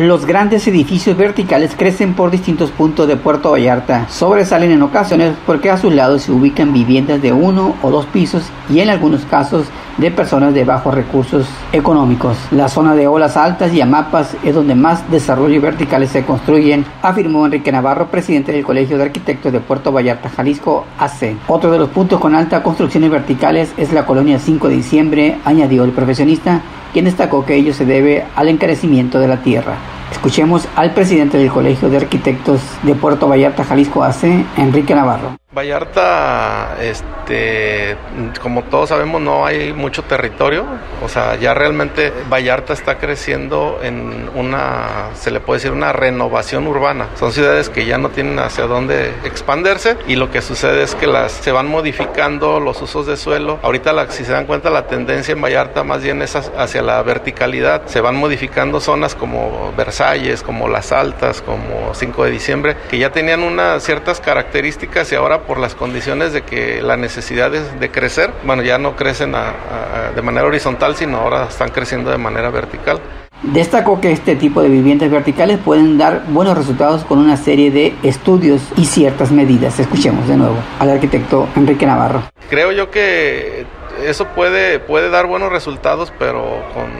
Los grandes edificios verticales crecen por distintos puntos de Puerto Vallarta. Sobresalen en ocasiones porque a sus lados se ubican viviendas de uno o dos pisos y en algunos casos de personas de bajos recursos económicos. La zona de olas altas y amapas es donde más desarrollos verticales se construyen, afirmó Enrique Navarro, presidente del Colegio de Arquitectos de Puerto Vallarta, Jalisco, AC. Otro de los puntos con alta construcciones verticales es la colonia 5 de diciembre, añadió el profesionista, quien destacó que ello se debe al encarecimiento de la tierra. Escuchemos al presidente del Colegio de Arquitectos de Puerto Vallarta, Jalisco AC, Enrique Navarro. Vallarta, este, como todos sabemos, no hay mucho territorio. O sea, ya realmente Vallarta está creciendo en una, se le puede decir, una renovación urbana. Son ciudades que ya no tienen hacia dónde expandirse y lo que sucede es que las se van modificando los usos de suelo. Ahorita, si se dan cuenta, la tendencia en Vallarta más bien es hacia la verticalidad. Se van modificando zonas como Versalles, como Las Altas, como 5 de diciembre, que ya tenían unas ciertas características y ahora por las condiciones de que la necesidad de, crecer, bueno, ya no crecen de manera horizontal, sino ahora están creciendo de manera vertical. Destacó que este tipo de viviendas verticales pueden dar buenos resultados con una serie de estudios y ciertas medidas. Escuchemos de nuevo al arquitecto Enrique Navarro. Creo yo que eso puede, puede dar buenos resultados, pero con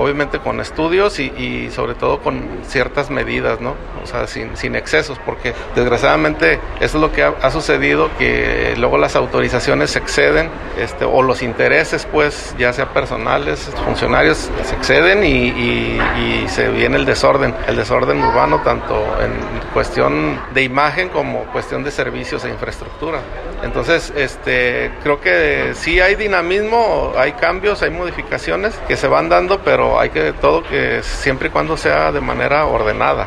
obviamente con estudios y, sobre todo con ciertas medidas, ¿no? O sea, sin, sin excesos, porque desgraciadamente eso es lo que ha, sucedido, que luego las autorizaciones se exceden, este, o los intereses, pues, ya sea personales, funcionarios, se exceden y, y se viene el desorden, el desorden urbano, tanto en cuestión de imagen como cuestión de servicios e infraestructura. Entonces, este, creo que sí hay dinamismo, hay cambios, hay modificaciones que se van dando, pero hay que todo que siempre y cuando sea de manera ordenada.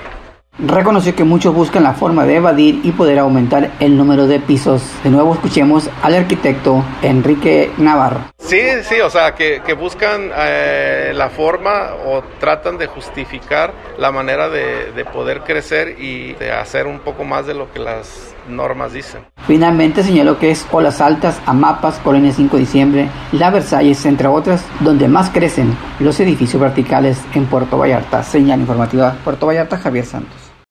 Reconoció que muchos buscan la forma de evadir y poder aumentar el número de pisos. De nuevo escuchemos al arquitecto Enrique Navarro. Sí, sí, o sea, que, buscan eh, la forma o tratan de justificar la manera de, de poder crecer y de hacer un poco más de lo que las normas dicen. Finalmente señaló que es Olas Altas, Amapas, Colonia 5 de Diciembre, La Versalles, entre otras, donde más crecen los edificios verticales en Puerto Vallarta. Señal informativa Puerto Vallarta, Javier Santos.